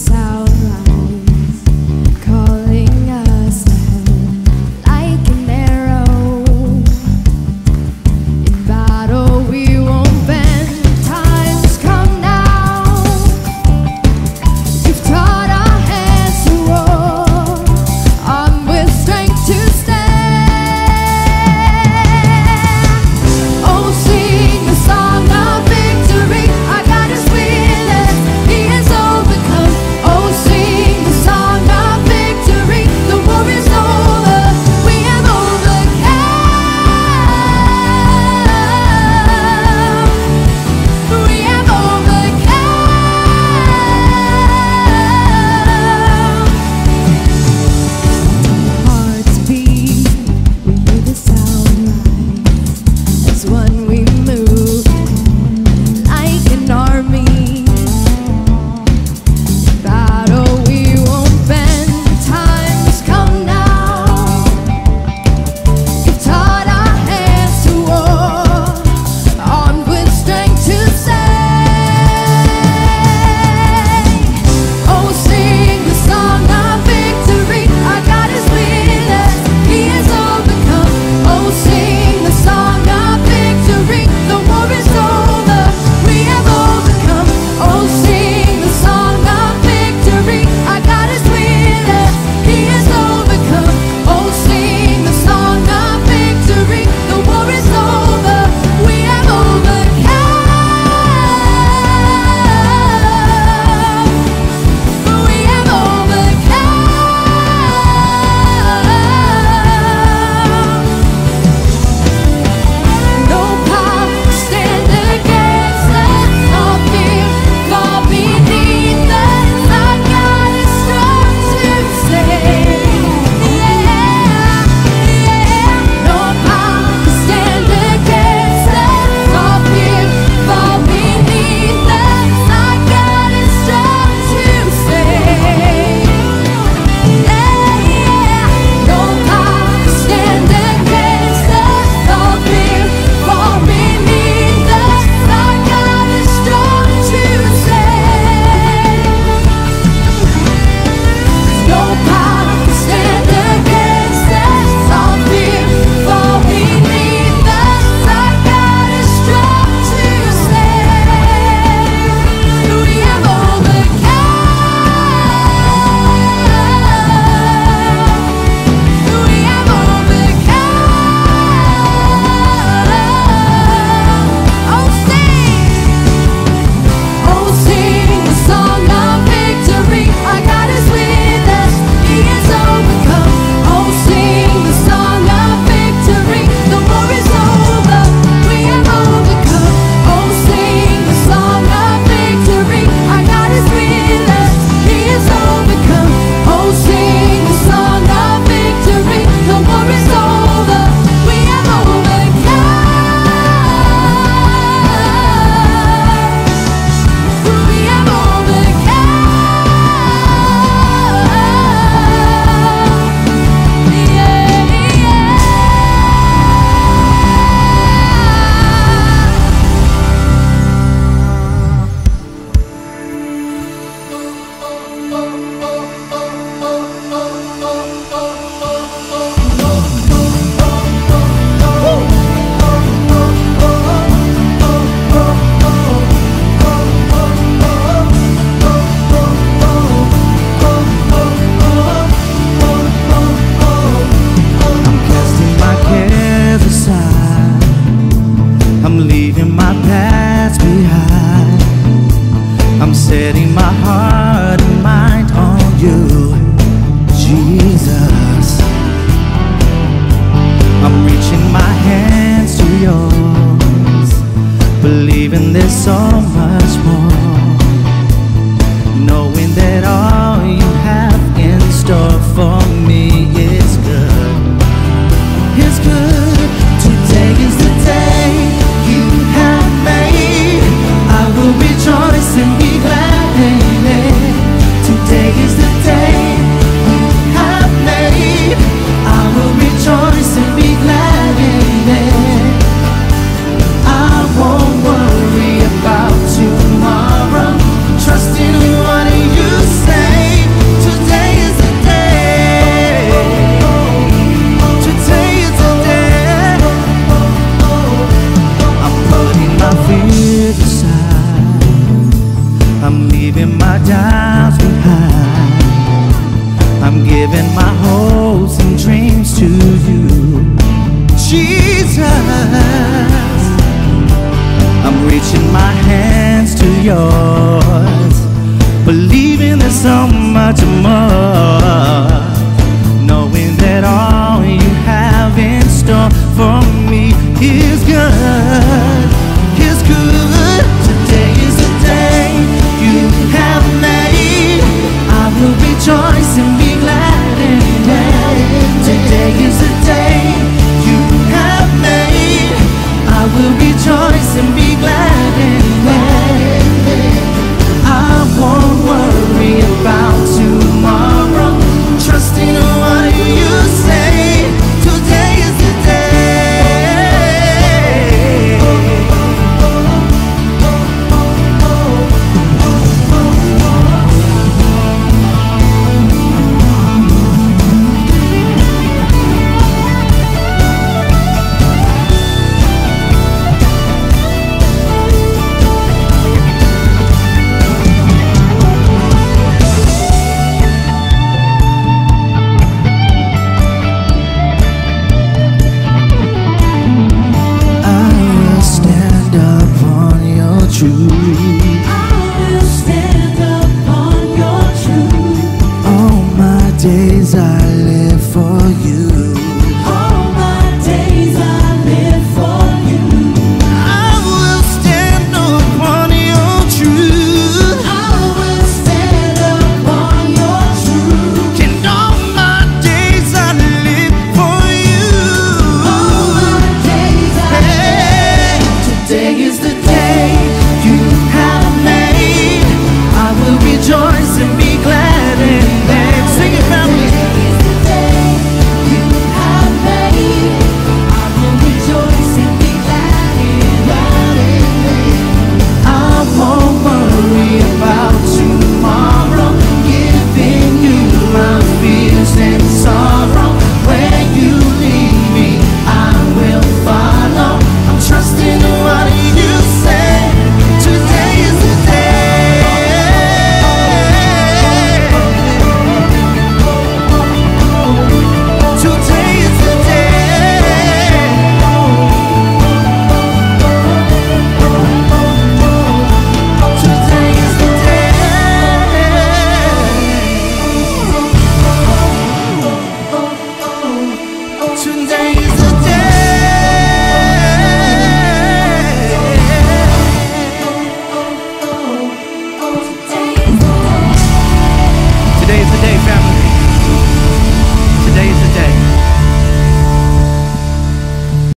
south so much more. yours. Believing there's so much more. Knowing that all you have in store for me is days I live for you.